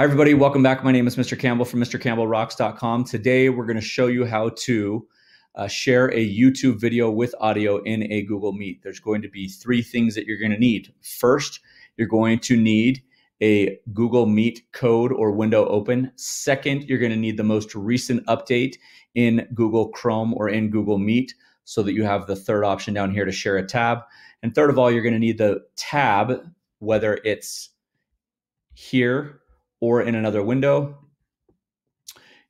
Hi, everybody. Welcome back. My name is Mr. Campbell from MrCampbellRocks.com. Today, we're going to show you how to uh, share a YouTube video with audio in a Google Meet. There's going to be three things that you're going to need. First, you're going to need a Google Meet code or window open. Second, you're going to need the most recent update in Google Chrome or in Google Meet so that you have the third option down here to share a tab. And third of all, you're going to need the tab, whether it's here or in another window,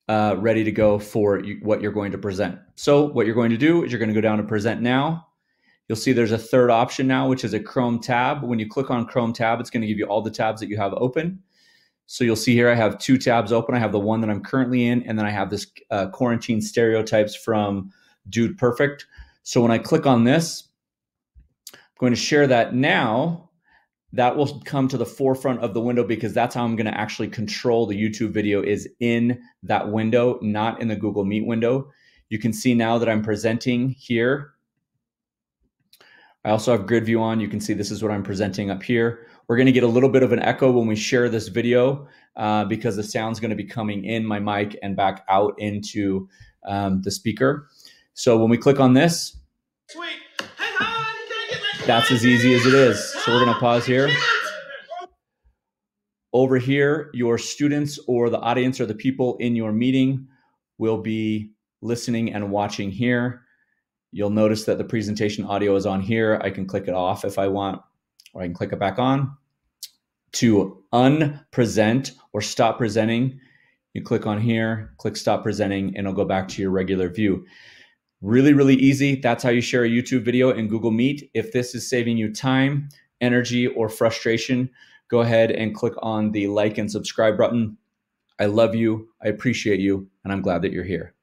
uh, ready to go for what you're going to present. So what you're going to do is you're going to go down to present now. You'll see there's a third option now, which is a Chrome tab. When you click on Chrome tab, it's going to give you all the tabs that you have open. So you'll see here I have two tabs open. I have the one that I'm currently in, and then I have this uh, quarantine stereotypes from Dude Perfect. So when I click on this, I'm going to share that now that will come to the forefront of the window because that's how I'm going to actually control the YouTube video is in that window, not in the Google Meet window. You can see now that I'm presenting here. I also have grid view on. You can see this is what I'm presenting up here. We're going to get a little bit of an echo when we share this video uh, because the sound's going to be coming in my mic and back out into um, the speaker. So when we click on this, Sweet that's as easy as it is. So we're going to pause here. Over here, your students or the audience or the people in your meeting will be listening and watching here. You'll notice that the presentation audio is on here. I can click it off if I want, or I can click it back on. To unpresent or stop presenting, you click on here, click stop presenting, and it'll go back to your regular view. Really, really easy. That's how you share a YouTube video in Google Meet. If this is saving you time, energy, or frustration, go ahead and click on the like and subscribe button. I love you. I appreciate you. And I'm glad that you're here.